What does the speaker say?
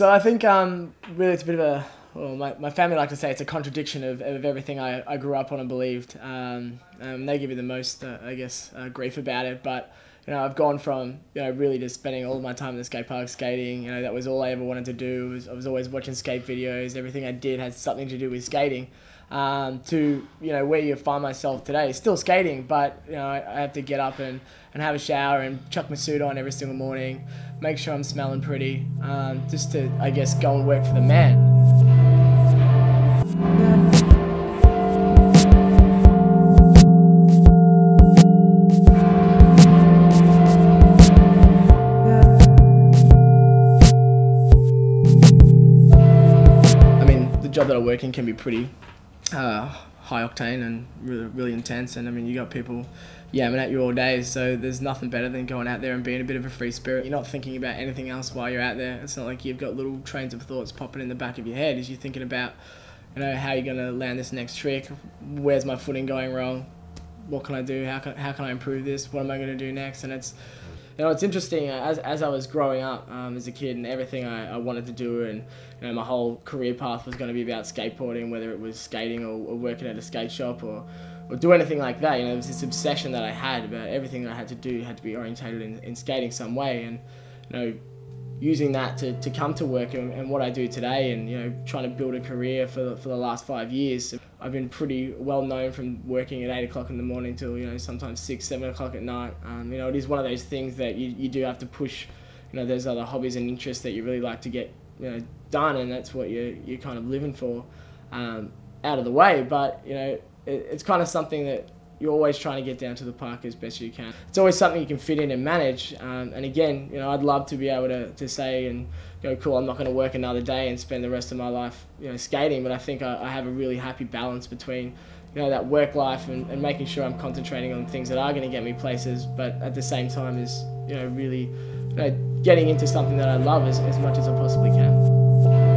so I think um, really it's a bit of a well, my, my family like to say it's a contradiction of, of everything I, I grew up on and believed. Um, um, they give me the most, uh, I guess, uh, grief about it. But you know, I've gone from you know really just spending all my time in the skate park skating. You know, that was all I ever wanted to do. Was, I was always watching skate videos. Everything I did had something to do with skating. Um, to you know where you find myself today, still skating, but you know I, I have to get up and, and have a shower and chuck my suit on every single morning, make sure I'm smelling pretty, um, just to I guess go and work for the man. Job that I work in can be pretty uh, high octane and really, really intense. And I mean, you got people yamming at you all day, so there's nothing better than going out there and being a bit of a free spirit. You're not thinking about anything else while you're out there. It's not like you've got little trains of thoughts popping in the back of your head as you're thinking about, you know, how you're going to land this next trick. Where's my footing going wrong? What can I do? How can, how can I improve this? What am I going to do next? And it's you know, it's interesting uh, as, as I was growing up um, as a kid and everything I, I, wanted to do and you know my whole career path was going to be about skateboarding, whether it was skating or, or, working at a skate shop or, or do anything like that. You know, it was this obsession that I had about everything I had to do had to be orientated in, in skating some way and you know using that to, to come to work and, and, what I do today and you know trying to build a career for the, for the last five years. I've been pretty well known from working at eight o'clock in the morning till you know sometimes six seven o'clock at night. Um, you know it is one of those things that you, you do have to push you know there's other hobbies and interests that you really like to get you know done and that's what you, you're kind of living for um, out of the way. But you know it, it's kind of something that you're always trying to get down to the park as best you can. It's always something you can fit in and manage. Um, and again, you know, I'd love to be able to, to say and go, cool, I'm not going to work another day and spend the rest of my life, you know, skating. But I think I, I have a really happy balance between, you know, that work life and, and making sure I'm concentrating on things that are going to get me places, but at the same time is, you know, really you know, getting into something that I love as, as much as I possibly can.